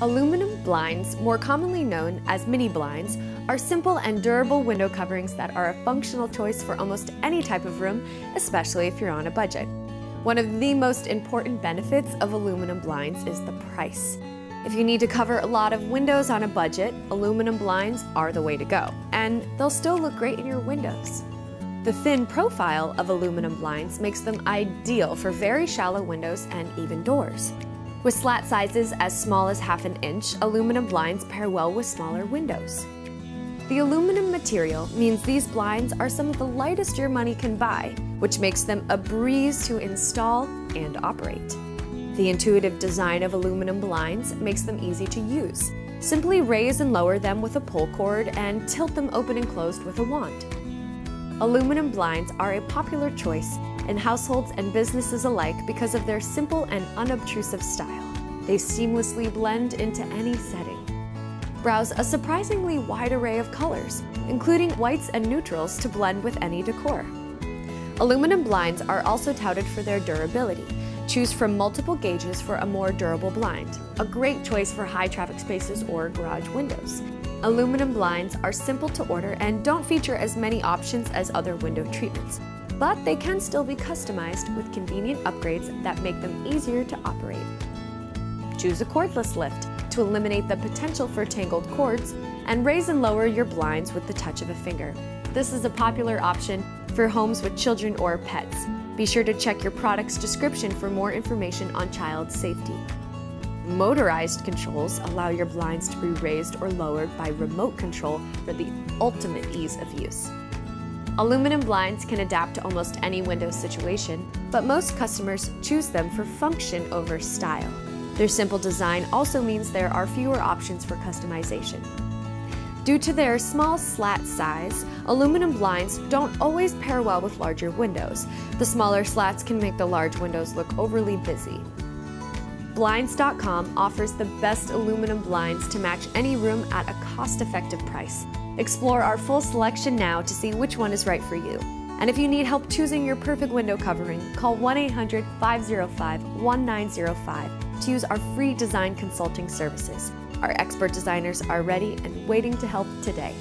Aluminum blinds, more commonly known as mini blinds, are simple and durable window coverings that are a functional choice for almost any type of room, especially if you're on a budget. One of the most important benefits of aluminum blinds is the price. If you need to cover a lot of windows on a budget, aluminum blinds are the way to go, and they'll still look great in your windows. The thin profile of aluminum blinds makes them ideal for very shallow windows and even doors. With slat sizes as small as half an inch, aluminum blinds pair well with smaller windows. The aluminum material means these blinds are some of the lightest your money can buy, which makes them a breeze to install and operate. The intuitive design of aluminum blinds makes them easy to use. Simply raise and lower them with a pull cord and tilt them open and closed with a wand. Aluminum blinds are a popular choice in households and businesses alike because of their simple and unobtrusive style. They seamlessly blend into any setting. Browse a surprisingly wide array of colors, including whites and neutrals to blend with any decor. Aluminum blinds are also touted for their durability. Choose from multiple gauges for a more durable blind, a great choice for high traffic spaces or garage windows. Aluminum blinds are simple to order and don't feature as many options as other window treatments, but they can still be customized with convenient upgrades that make them easier to operate. Choose a cordless lift to eliminate the potential for tangled cords and raise and lower your blinds with the touch of a finger. This is a popular option for homes with children or pets. Be sure to check your product's description for more information on child safety. Motorized controls allow your blinds to be raised or lowered by remote control for the ultimate ease of use. Aluminum blinds can adapt to almost any window situation, but most customers choose them for function over style. Their simple design also means there are fewer options for customization. Due to their small slat size, aluminum blinds don't always pair well with larger windows. The smaller slats can make the large windows look overly busy. Blinds.com offers the best aluminum blinds to match any room at a cost-effective price. Explore our full selection now to see which one is right for you. And if you need help choosing your perfect window covering, call 1 800 505 1905 to use our free design consulting services. Our expert designers are ready and waiting to help today.